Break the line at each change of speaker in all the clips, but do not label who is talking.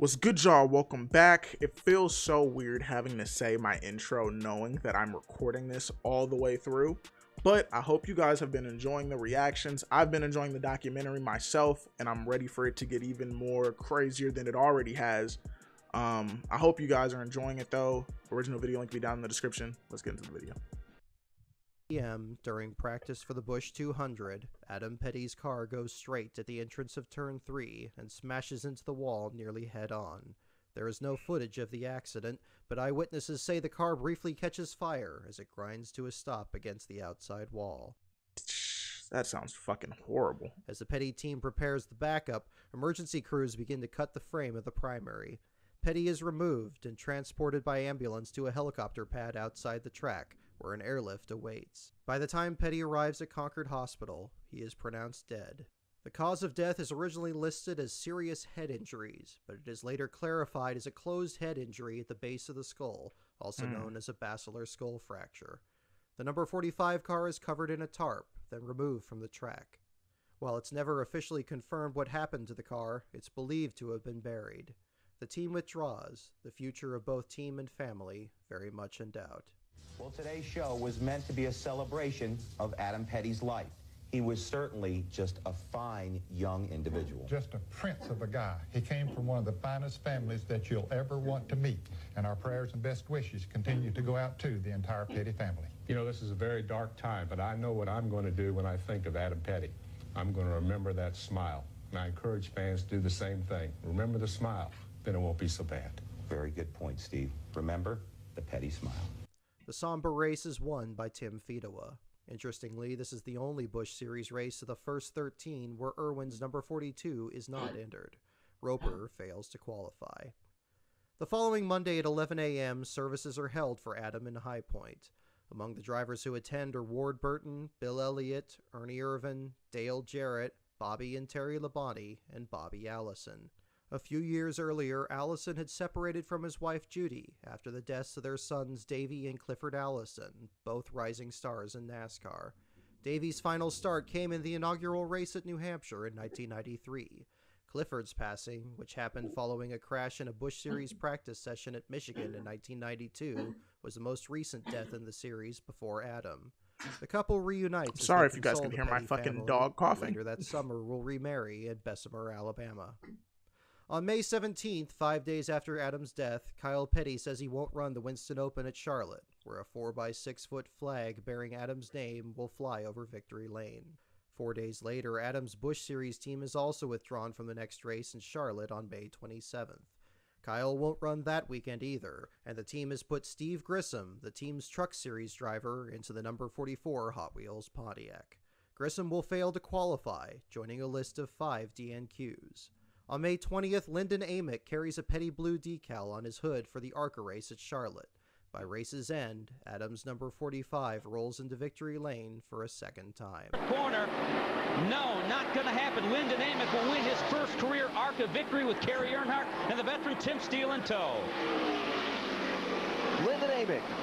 What's good, y'all? Welcome back. It feels so weird having to say my intro knowing that I'm recording this all the way through, but I hope you guys have been enjoying the reactions. I've been enjoying the documentary myself, and I'm ready for it to get even more crazier than it already has. Um, I hope you guys are enjoying it though. Original video link will be down in the description. Let's get into the video
p.m. during practice for the Busch 200, Adam Petty's car goes straight at the entrance of turn 3 and smashes into the wall nearly head on. There is no footage of the accident, but eyewitnesses say the car briefly catches fire as it grinds to a stop against the outside wall.
That sounds fucking horrible.
As the Petty team prepares the backup, emergency crews begin to cut the frame of the primary. Petty is removed and transported by ambulance to a helicopter pad outside the track, where an airlift awaits. By the time Petty arrives at Concord Hospital, he is pronounced dead. The cause of death is originally listed as serious head injuries, but it is later clarified as a closed head injury at the base of the skull, also mm. known as a basilar skull fracture. The number 45 car is covered in a tarp, then removed from the track. While it's never officially confirmed what happened to the car, it's believed to have been buried. The team withdraws, the future of both team and family very much in doubt.
Well, today's show was meant to be a celebration of Adam Petty's life. He was certainly just a fine young individual.
Just a prince of a guy. He came from one of the finest families that you'll ever want to meet. And our prayers and best wishes continue to go out to the entire Petty family.
You know, this is a very dark time, but I know what I'm going to do when I think of Adam Petty. I'm going to remember that smile. And I encourage fans to do the same thing. Remember the smile, then it won't be so bad.
Very good point, Steve. Remember the Petty smile.
The somber race is won by Tim Fedewa. Interestingly, this is the only Busch Series race of the first 13 where Irwin's number 42 is not hmm. entered. Roper fails to qualify. The following Monday at 11 a.m., services are held for Adam and High Point. Among the drivers who attend are Ward Burton, Bill Elliott, Ernie Irvan, Dale Jarrett, Bobby and Terry Labonte, and Bobby Allison. A few years earlier, Allison had separated from his wife Judy after the deaths of their sons Davy and Clifford Allison, both rising stars in NASCAR. Davy's final start came in the inaugural race at New Hampshire in 1993. Clifford's passing, which happened following a crash in a Busch Series practice session at Michigan in 1992, was the most recent death in the series before Adam. The couple reunites.
Sorry if you guys can hear my fucking
family.
dog coughing.
Later that summer, will remarry in Bessemer, Alabama. On May 17th, five days after Adam's death, Kyle Petty says he won't run the Winston Open at Charlotte, where a 4x6 foot flag bearing Adam's name will fly over Victory Lane. Four days later, Adams' Busch Series team is also withdrawn from the next race in Charlotte on May 27th. Kyle won't run that weekend either, and the team has put Steve Grissom, the team's Truck Series driver, into the number 44 Hot Wheels Pontiac. Grissom will fail to qualify, joining a list of five DNQs. On May 20th, Lyndon Amick carries a petty blue decal on his hood for the ARCA race at Charlotte. By race's end, Adams number 45 rolls into victory lane for a second time.
Corner. No, not going to happen. Lyndon Amick will win his first career ARCA victory with Kerry Earnhardt and the veteran Tim Steele in tow.
Lyndon Amick led the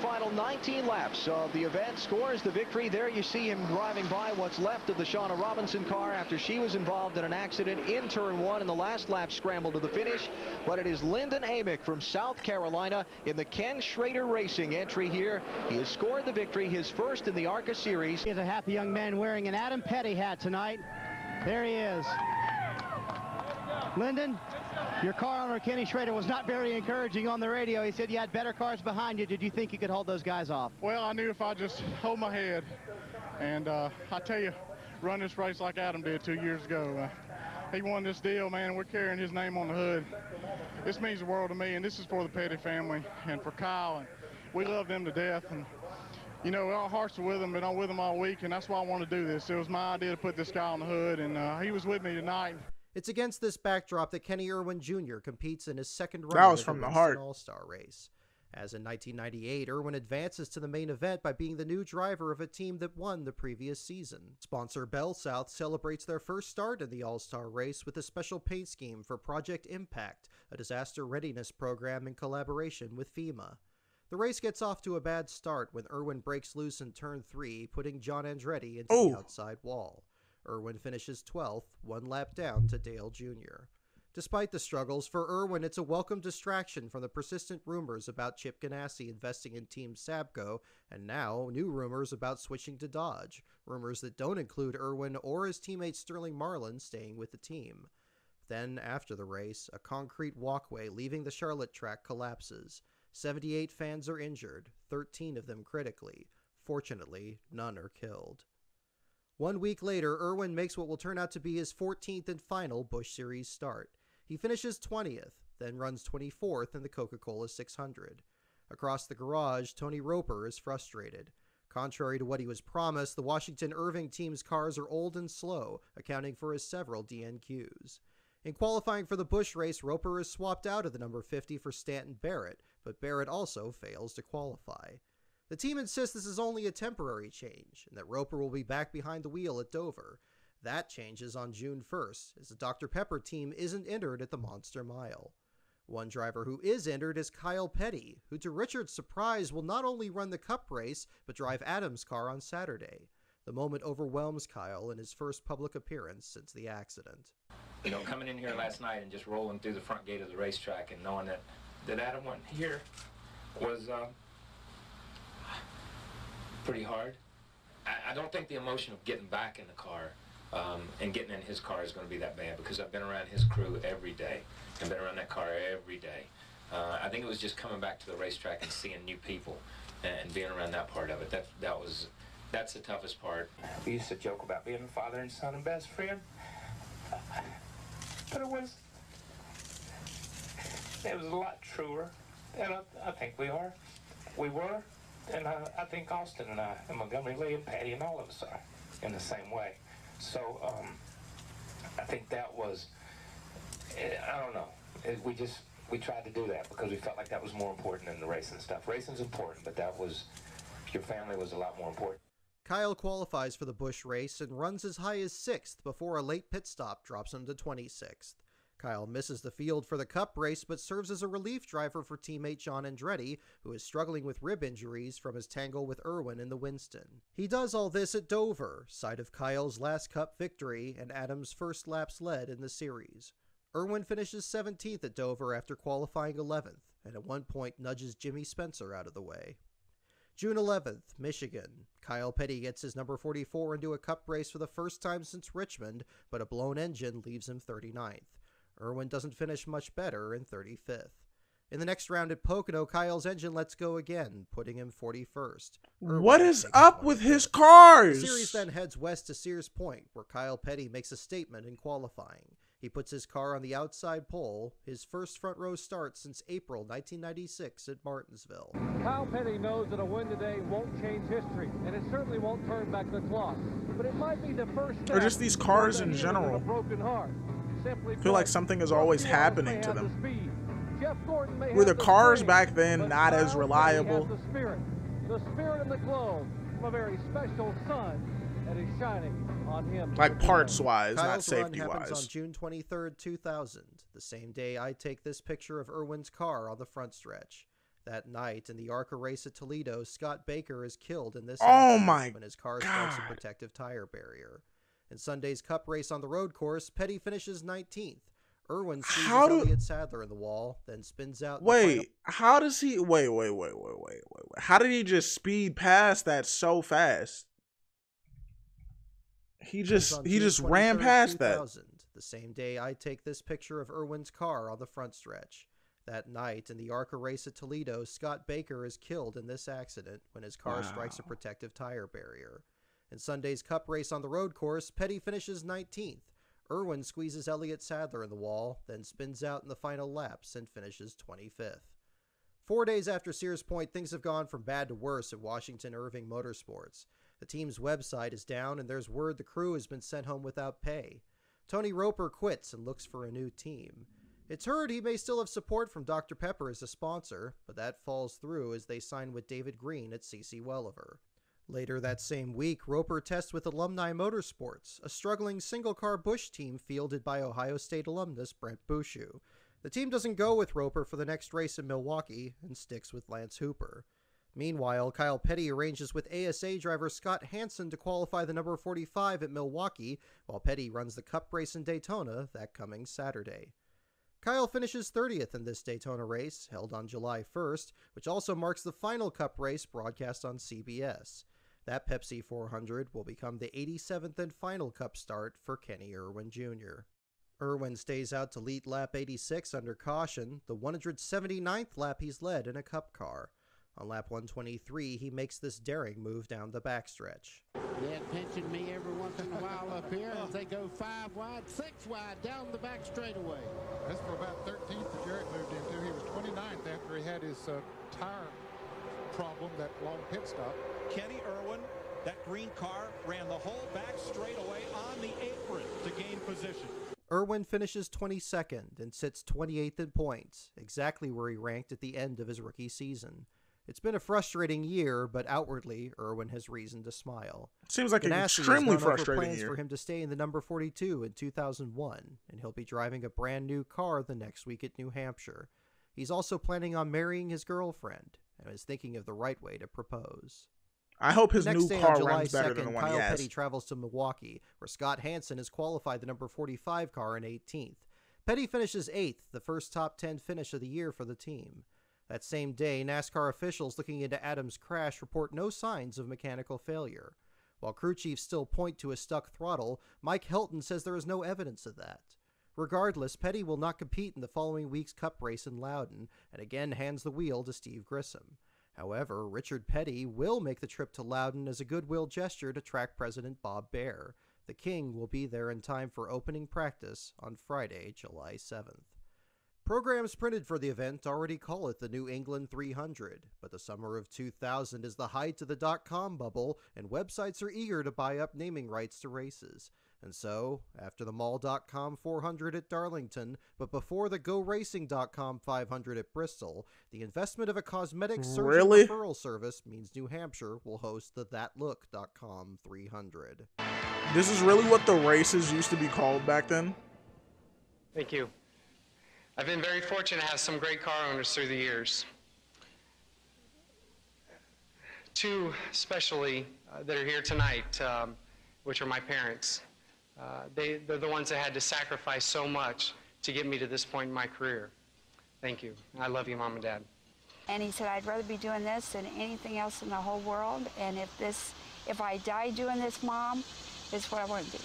final 19 laps of the event, scores the victory. There you see him driving by what's left of the Shawna Robinson car after she was involved in an accident in turn one in the last lap scramble to the finish. But it is Lyndon Amick from South Carolina in the Ken Schrader Racing entry here. He has scored the victory, his first in the ARCA Series.
He's a happy young man wearing an Adam Petty hat tonight. There he is. Lyndon, your car owner, Kenny Schrader, was not very encouraging on the radio. He said you had better cars behind you. Did you think you could hold those guys off?
Well, I knew if I just hold my head, and uh, I tell you, run this race like Adam did two years ago. Uh, he won this deal, man. We're carrying his name on the hood. This means the world to me, and this is for the Petty family and for Kyle. And we love them to death. And you know, our hearts are with them, and I'm with them all week, and that's why I want to do this. It was my idea to put this guy on the hood, and uh, he was with me tonight.
It's against this backdrop that Kenny Irwin Jr. competes in his second run
of the, heart
All-Star race. As in 1998, Irwin advances to the main event by being the new driver of a team that won the previous season. Sponsor Bell South celebrates their first start in the All-Star race with a special paint scheme for Project Impact, a disaster readiness program in collaboration with FEMA. The race gets off to a bad start when Irwin breaks loose in turn 3, putting John Andretti into the outside wall. Irwin finishes 12th, one lap down to Dale Jr. Despite the struggles, for Irwin, it's a welcome distraction from the persistent rumors about Chip Ganassi investing in Team Sabco, and now new rumors about switching to Dodge, rumors that don't include Irwin or his teammate Sterling Marlin staying with the team. Then, after the race, a concrete walkway leaving the Charlotte track collapses. 78 fans are injured, 13 of them critically. Fortunately, none are killed. One week later, Irwin makes what will turn out to be his 14th and final Busch Series start. He finishes 20th, then runs 24th in the Coca Cola 600. Across the garage, Tony Roper is frustrated. Contrary to what he was promised, the Washington Erving team's cars are old and slow, accounting for his several DNQs. In qualifying for the Busch race, Roper is swapped out of the number 50 for Stanton Barrett, but Barrett also fails to qualify. The team insists this is only a temporary change, and that Roper will be back behind the wheel at Dover. That changes on June 1st, as the Dr. Pepper team isn't entered at the Monster Mile. One driver who is entered is Kyle Petty, who to Richard's surprise will not only run the Cup race, but drive Adams' car on Saturday. The moment overwhelms Kyle in his first public appearance since the accident.
You know, coming in here last night and just rolling through the front gate of the racetrack and knowing that, that Adam wasn't here was uh, pretty hard. I, I don't think the emotion of getting back in the car um, and getting in his car is going to be that bad because I've been around his crew every day and been around that car every day. Uh, I think it was just coming back to the racetrack and seeing new people and, and being around that part of it. That that was that's the toughest part. We used to joke about being a father and son and best friend, but it was it was a lot truer, and I, I think we are. We were, and I, I think Austin and I, and Montgomery Lee and Patty and all of us are in the same way. So um, I think that was, eh, I don't know. It, we just we tried to do that because we felt like that was more important than the racing stuff. Racing's important, but that was your family was a lot more important.
Kyle qualifies for the Busch race and runs as high as sixth before a late pit stop drops him to 26th. Kyle misses the field for the Cup race but serves as a relief driver for teammate John Andretti, who is struggling with rib injuries from his tangle with Irwin in the Winston. He does all this at Dover, site of Kyle's last Cup victory and Adams' first laps led in the series. Irwin finishes 17th at Dover after qualifying 11th, and at one point nudges Jimmy Spencer out of the way. June 11th, Michigan. Kyle Petty gets his number 44 into a cup race for the first time since Richmond, but a blown engine leaves him 39th. Irwin doesn't finish much better in 35th. In the next round at Pocono, Kyle's engine lets go again, putting him 41st. Irwin
what is up
25th.
with his cars?
The series then heads west to Sears Point, where Kyle Petty makes a statement in qualifying. He puts his car on the outside pole, his first front row start since April 1996 at Martinsville.
Kyle Petty knows that a win today won't change history, and it certainly won't turn back the clock. But it might be the first step.
Or just these cars in general.
a broken heart. Simply
I feel like something is always happening to them.
speed. Jeff Gordon may
Were the cars back then not as reliable?
the spirit, the spirit and the glow from a very special sun that is shining on him.
Like parts wise, not
Kyle's run
safety
happens on. June 23rd, 2000, the same day I take this picture of Irwin's car on the front stretch. That night, in the ARCA race at Toledo, Scott Baker is killed in this
Oh
accident
my
when his car strikes a protective tire barrier. In Sunday's Cup race on the road course, Petty finishes 19th. Irwin squeezes
How do-
Elliott Sadler in the wall, then spins out. the final
Wait, how does he? Wait, wait, wait, wait, wait, wait, wait. How did he just speed past that so fast? He just he just ran past that.
The same day I take this picture of Irwin's car on the front stretch. That night, in the ARCA race at Toledo, Scott Baker is killed in this accident when his car strikes a protective tire barrier. In Sunday's Cup race on the road course, Petty finishes 19th. Irwin squeezes Elliott Sadler in the wall, then spins out in the final laps and finishes 25th. Four days after Sears Point, things have gone from bad to worse at Washington Erving Motorsports. The team's website is down, and there's word the crew has been sent home without pay. Tony Roper quits and looks for a new team. It's heard he may still have support from Dr. Pepper as a sponsor, but that falls through as they sign with David Green at CC Welliver. Later that same week, Roper tests with Alumni Motorsports, a struggling single car Busch team fielded by Ohio State alumnus Brent Bouchou. The team doesn't go with Roper for the next race in Milwaukee and sticks with Lance Hooper. Meanwhile, Kyle Petty arranges with ASA driver Scott Hansen to qualify the number 45 at Milwaukee, while Petty runs the Cup race in Daytona that coming Saturday. Kyle finishes 30th in this Daytona race, held on July 1st, which also marks the final Cup race broadcast on CBS. That Pepsi 400 will become the 87th and final Cup start for Kenny Irwin Jr. Irwin stays out to lead lap 86 under caution, the 179th lap he's led in a Cup car. On lap 123, he makes this daring move down the backstretch.
They're pinching me every once in a while up here as they go five wide, six wide down the back straightaway.
That's for about 13th that Jarrett moved into. He was 29th after he had his uh, tire problem, that long pit stop.
Kenny Irwin, that green car, ran the whole back straightaway on the apron to gain position.
Irwin finishes 22nd and sits 28th in points, exactly where he ranked at the end of his rookie season. It's been a frustrating year, but outwardly, Irwin has reason to smile.
Seems like an
Ganassi has
extremely
gone over
frustrating
plans
year.
for him to stay in the number 42 in 2001, and he'll be driving a brand new car the next week at New Hampshire. He's also planning on marrying his girlfriend and is thinking of the right way to propose.
I hope his
Next
new
day
car
on July
runs better
2nd,
than the one
Kyle
he has.
Petty travels to Milwaukee, where Scott Hansen has qualified the number 45 car in 18th. Petty finishes 8th, the first top 10 finish of the year for the team. That same day, NASCAR officials looking into Adams' crash report no signs of mechanical failure. While crew chiefs still point to a stuck throttle, Mike Helton says there is no evidence of that. Regardless, Petty will not compete in the following week's Cup race in Loudon, and again hands the wheel to Steve Grissom. However, Richard Petty will make the trip to Loudon as a goodwill gesture to track President Bob Bahre. The King will be there in time for opening practice on Friday, July 7th. Programs printed for the event already call it the New England 300, but the summer of 2000 is the height of the dot com bubble, and websites are eager to buy up naming rights to races. And so, after the Mall.com 400 at Darlington, but before the GoRacing.com 500 at Bristol, the investment of a cosmetic surgeon
Really?
referral service means New Hampshire will host the ThatLook.com 300.
This is really what the races used to be called back then.
Thank you. I've been very fortunate to have some great car owners through the years. Two, especially, uh, that are here tonight, um, which are my parents. Uh, they, they're the ones that had to sacrifice so much to get me to this point in my career. Thank you. I love you, Mom and Dad.
And he said, I'd rather be doing this than anything else in the whole world. And if this, if I die doing this, Mom, this is what I want to do.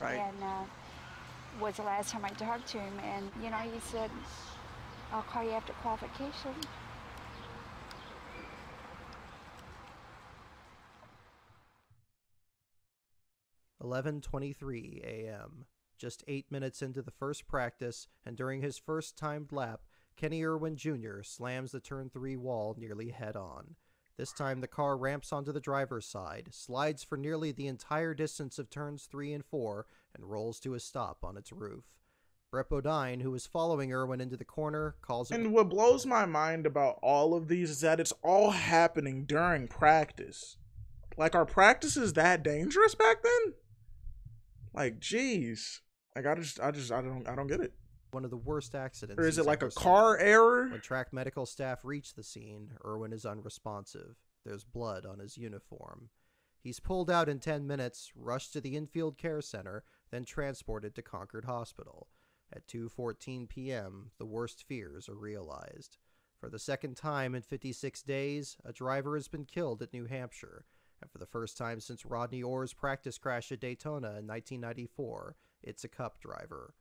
Right.
And uh, was the last time I talked to him, and you know, he said, I'll call you after qualification.
Eleven twenty-three a.m. Just eight minutes into the first practice, and during his first timed lap, Kenny Irwin Jr. slams the turn three wall nearly head on. This time, the car ramps onto the driver's side, slides for nearly the entire distance of turns three and four, and rolls to a stop on its roof. Brett Bodine, who was following Irwin into the corner, calls
And what blows my mind about all of these is that it's all happening during practice. Like, are practices that dangerous back then? Like, jeez. Like, I just, I just, I don't, I don't get it.
one of the worst accidents.
Or is it like a car error?
When track medical staff reach the scene, Irwin is unresponsive. There's blood on his uniform. He's pulled out in 10 minutes, rushed to the infield care center, then transported to Concord Hospital. At 2:14 p.m., the worst fears are realized. For the second time in 56 days, a driver has been killed at New Hampshire, and for the first time since Rodney Orr's practice crash at Daytona in 1994, it's a cup driver.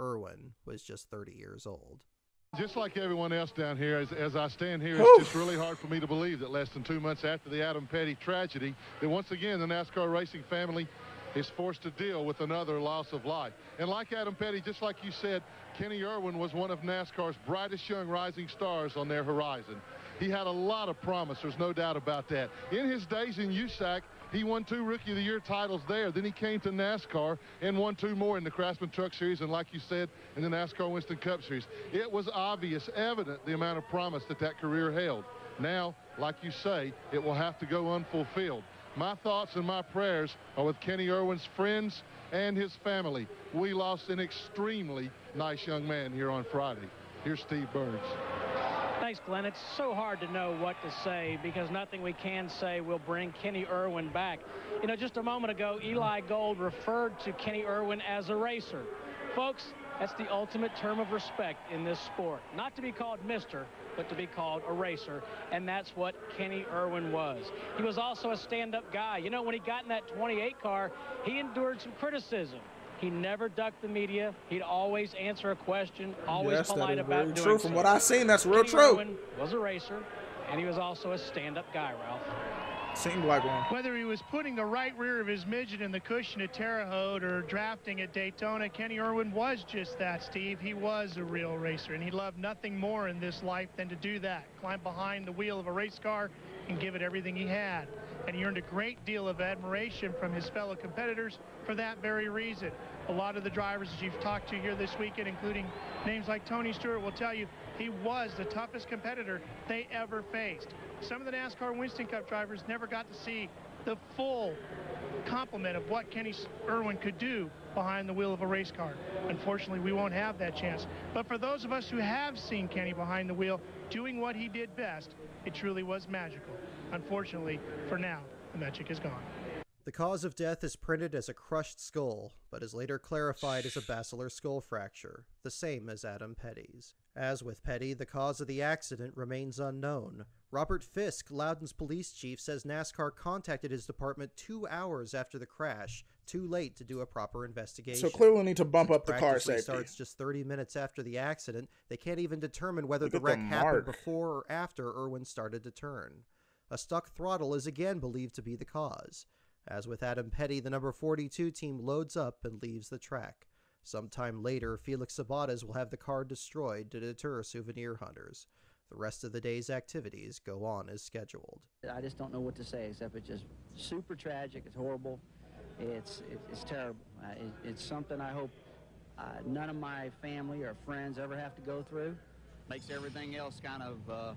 Irwin was just 30 years old.
Just like everyone else down here, as, as I stand here,
Oof.
it's just really hard for me to believe that less than two months after the Adam Petty tragedy, that once again the NASCAR racing family is forced to deal with another loss of life. And like Adam Petty, just like you said, Kenny Irwin was one of NASCAR's brightest young rising stars on their horizon. He had a lot of promise, there's no doubt about that. In his days in USAC, he won two Rookie of the Year titles there. Then he came to NASCAR and won two more in the Craftsman Truck Series and, like you said, in the NASCAR Winston Cup Series. It was obvious, evident, the amount of promise that that career held. Now, like you say, it will have to go unfulfilled. My thoughts and my prayers are with Kenny Irwin's friends and his family. We lost an extremely nice young man here on Friday. Here's Steve
Byrnes. Glenn. It's so hard to know what to say because nothing we can say will bring Kenny Irwin back. You know, just a moment ago, Eli Gold referred to Kenny Irwin as a racer. Folks, That's the ultimate term of respect in this sport. Not to be called Mr., but to be called a racer. And that's what Kenny Irwin was. He was also a stand-up guy. You know, when he got in that 28 car, he endured some criticism. He never ducked the media. He'd always answer a question, always
yes,
polite
that is
about
very
doing
true.
so.
From what I've seen, that's real
Kenny
true.
Irwin was a racer, and he was also a stand-up guy, Ralph.
Seemed like one.
Whether he was putting the right rear of his midget in the cushion at Terre Haute or drafting at Daytona, Kenny Irwin was just that, Steve. He was a real racer, and he loved nothing more in this life than to do that. Climb behind the wheel of a race car and give it everything he had. And he earned a great deal of admiration from his fellow competitors for that very reason. A lot of the drivers that you've talked to here this weekend, including names like Tony Stewart, will tell you he was the toughest competitor they ever faced. Some of the NASCAR Winston Cup drivers never got to see the full complement of what Kenny Irwin could do behind the wheel of a race car. Unfortunately, we won't have that chance. But for those of us who have seen Kenny behind the wheel doing what he did best, it truly was magical. Unfortunately, for now, the magic is gone.
The cause of death is printed as a crushed skull, but is later clarified as a basilar skull fracture, the same as Adam Petty's. As with Petty, the cause of the accident remains unknown. Robert Fisk, Loudon's police chief, says NASCAR contacted his department two hours after the crash, too late to do a proper investigation.
So clearly need to bump
Since
up the car safety.
starts just 30 minutes after the accident. They can't even determine whether
Look
the
at the
wreck happened before or after Irwin started to turn. A stuck throttle is again believed to be the cause. As with Adam Petty, the number 42 team loads up and leaves the track. Sometime later, Felix Sabates will have the car destroyed to deter souvenir hunters. The rest of the day's activities go on as scheduled.
I just don't know what to say except it's just super tragic. It's horrible. It's it's terrible. Uh, it's something I hope uh, none of my family or friends ever have to go through.
makes everything else kind of uh,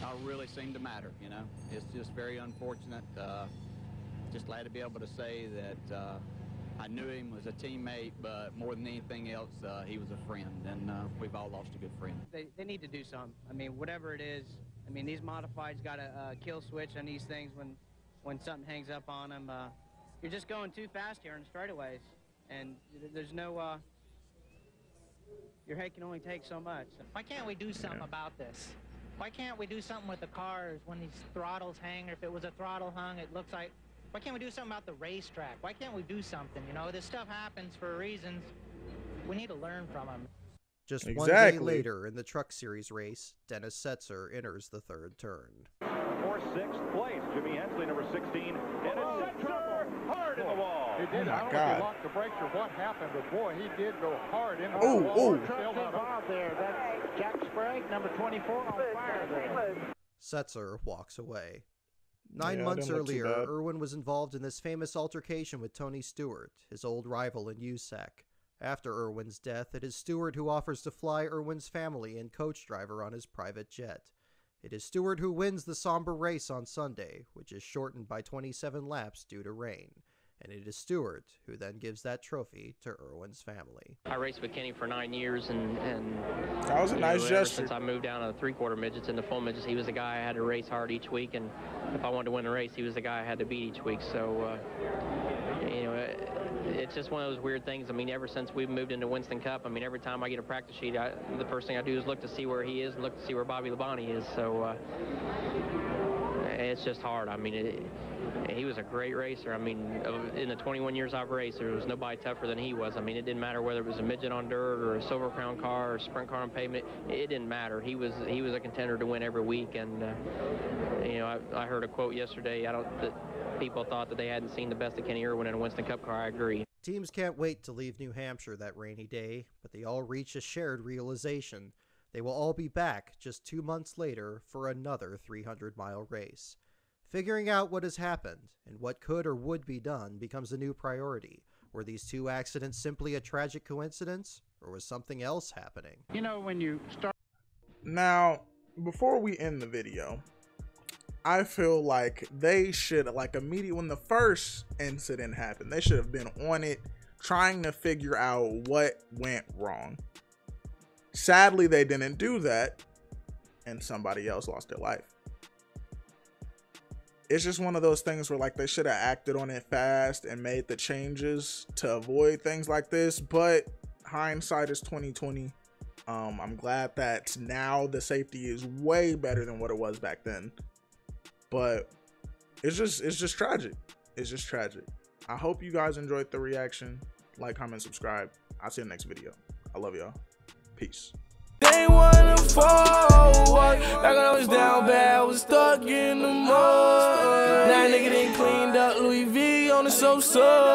not really seem to matter. You know, it's just very unfortunate. Uh, just glad to be able to say that uh, I knew him as a teammate, but more than anything else, uh, he was a friend, and uh, we've all lost a good friend.
They, they need to do something. I mean, whatever it is. I mean, these modifieds got a uh, kill switch on these things when when something hangs up on them. Uh, you're just going too fast here in straightaways, and there's no. Uh, your head can only take so much.
Why can't we do something about this? Why can't we do something with the cars when these throttles hang? Or if it was a throttle hung, it looks like. Why can't we do something about the racetrack? Why can't we do something? You know, this stuff happens for reasons. We need to learn from them.
Just one day later, in the Truck Series race, Dennis Setzer enters the third turn.
For sixth place, Jimmy Hensley, number 16, and it's Setzer hard in the wall.
He did.
Oh, my
I don't know if
God.
he locked the brakes or what happened, but boy, he did go hard into
Ooh,
the wall.
ooh.
Still not
there. That's Jack Sprague, number 24, on fire there.
Setzer walks away. Nine
Yeah,
months
didn't look too
earlier. Irwin was involved in this famous altercation with Tony Stewart, his old rival in USAC. After Irwin's death, it is Stewart who offers to fly Irwin's family and coach driver on his private jet. It is Stewart who wins the somber race on Sunday, which is shortened by 27 laps due to rain. And it is Stewart who then gives that trophy to Irwin's family.
I raced with Kenny for nine years, and, and
That was a nice
know, ever
gesture.
Since I moved down to the three-quarter midgets and the full midgets, he was the guy I had to race hard each week, and if I wanted to win a race, he was the guy I had to beat each week. So, uh, you know, it, it's just one of those weird things. I mean, ever since we've moved into Winston Cup, I mean, every time I get a practice sheet, I, the first thing I do is look to see where he is and look to see where Bobby Labonte is. So. Uh, it's just hard. I mean, it, he was a great racer. I mean, in the 21 years I've raced, there was nobody tougher than he was. I mean, it didn't matter whether it was a midget on dirt or a silver crown car or sprint car on pavement. It didn't matter. He was he was a contender to win every week. And uh, you know, I, I heard a quote yesterday. I don't that people thought that they hadn't seen the best of Kenny Irwin in a Winston Cup car. I agree.
Teams can't wait to leave New Hampshire that rainy day, but they all reach a shared realization. They will all be back just two months later for another 300 mile race. Figuring out what has happened and what could or would be done becomes a new priority. Were these two accidents simply a tragic coincidence, or was something else happening?
You know, when you start.
Now, before we end the video, I feel like they should like immediately when the first incident happened, they should have been on it trying to figure out what went wrong. Sadly, they didn't do that, and somebody else lost their life. It's just one of those things where like they should have acted on it fast and made the changes to avoid things like this, but hindsight is 2020. Um, I'm glad that now the safety is way better than what it was back then. But it's just it's just tragic. It's just tragic. I hope you guys enjoyed the reaction. Like, comment, subscribe. I'll see you next video. I love y'all. Peace.
They wanna forward, like I was down bad, was stuck in the mud. Now nigga done cleaned up Louis V on the so so.